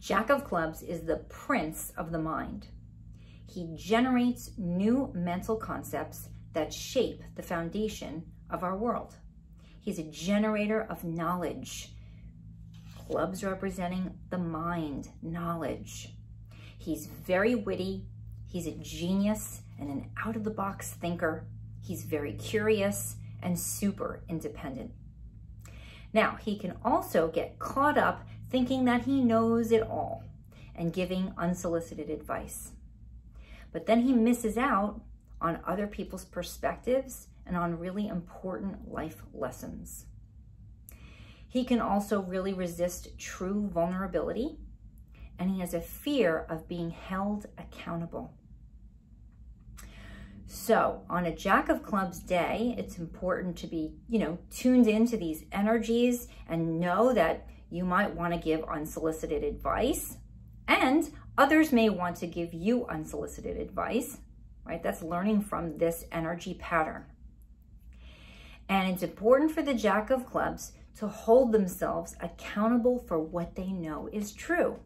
Jack of Clubs is the prince of the mind. He generates new mental concepts that shape the foundation of our world. He's a generator of knowledge. Clubs representing the mind, knowledge. He's very witty. He's a genius and an out-of-the-box thinker. He's very curious and super independent. Now, he can also get caught up thinking that he knows it all and giving unsolicited advice. But then he misses out on other people's perspectives and on really important life lessons. He can also really resist true vulnerability and he has a fear of being held accountable. So on a Jack of Clubs day, it's important to be, you know, tuned into these energies and know that you might want to give unsolicited advice and others may want to give you unsolicited advice, right? That's learning from this energy pattern. And it's important for the Jack of Clubs to hold themselves accountable for what they know is true.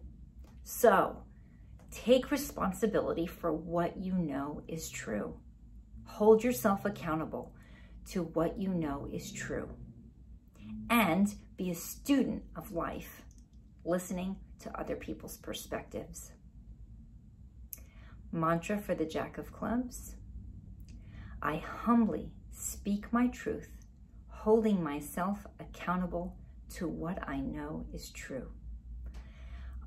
So take responsibility for what you know is true. Hold yourself accountable to what you know is true. And be a student of life, listening to other people's perspectives. Mantra for the Jack of Clubs. I humbly speak my truth, holding myself accountable to what I know is true.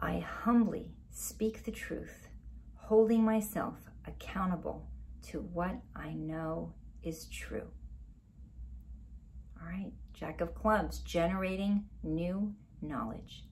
I humbly speak the truth, holding myself accountable to what I know is true. All right, Jack of Clubs, generating new knowledge.